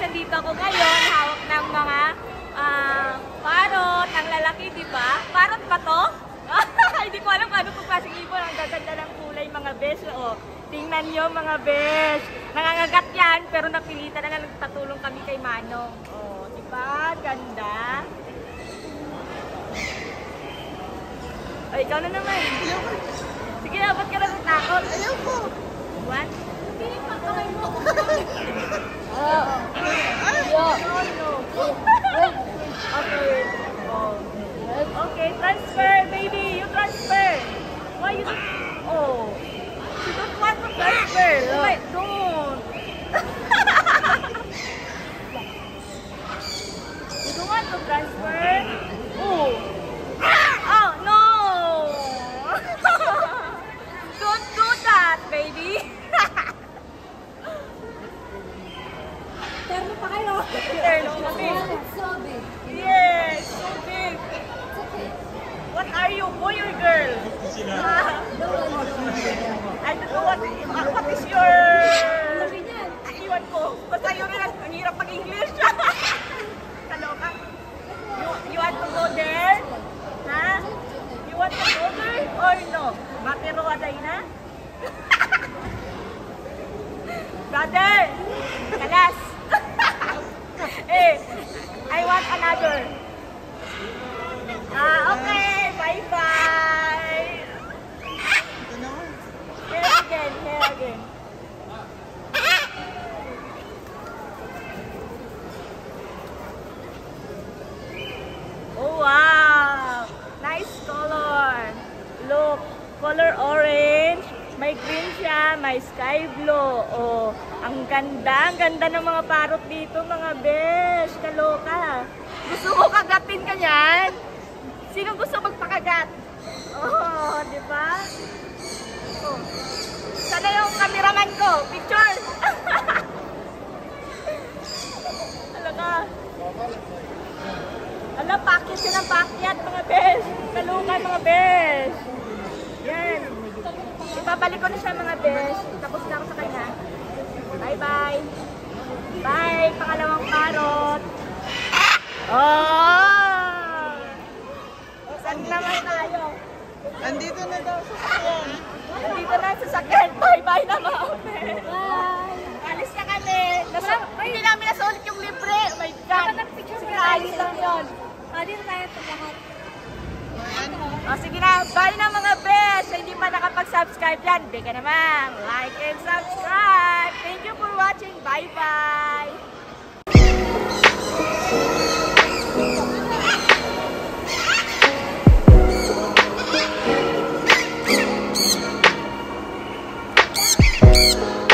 guys, andito ako ngayon, hawak ng mga ah, parot, ang lalaki, di ba? Parot ba to? Hindi ko alam ano kung klaseng ibon. Ang gaganda ng kulay, mga besh. Oh, tingnan nyo, mga besh. Nangangagat yan, pero napilitan na na nagpatulong kami kay Manong. Oh, di ba? Ganda. Ay, ikaw na naman. Sige na, ba't ka na natakot? Ayaw ko. What? Hindi, pagkaway mo. Oh. No, no. okay. Oh. Okay, transfer, baby. You transfer. Why you don't... Oh. You don't want to transfer. Why? Don't. you don't want to transfer? Oh. Oh, no. don't do that, baby. Terno pa kayo. Terno kami. It's so big. Yes, so big. What are you, boy or girl? Ah. I don't know what, what is your... Iwan ko. Basta yun rin, ang hirap mag-English. Kaloka. You, you want to go there? Ha? You want to go there or no? Matiro aday na? Brother! Color orange. May green siya, may sky blue. Oh, ang ganda, ang ganda ng mga parot dito, mga besh. Kaloka. Gusto mo kagatin ka niyan? Sino gusto magpakagat? Oh, di ba? Oh. Sana yung cameraman ko? Picture! Talaga. Ala, pakyat siya ng pakyat, mga besh. Kalungan, mga besh. Yan. Ipabalik ko na siya, mga besh. Tapos na ako sa kanya. Bye-bye. Bye, pangalawang parot. Oh! Saan naman tayo? Andito na daw sa sakyan. Dito na sa sakyan. Bye-bye na, mga besh. Bye. Alis na kami. Nasa, hindi namin nasulit yung libre. Oh my God. Sige, alis lang yun. Ah, dito tayo sa lahat. O sige na, bye na mga best! subscribe dan berikan emang like and subscribe. Thank you for watching. Bye bye. You.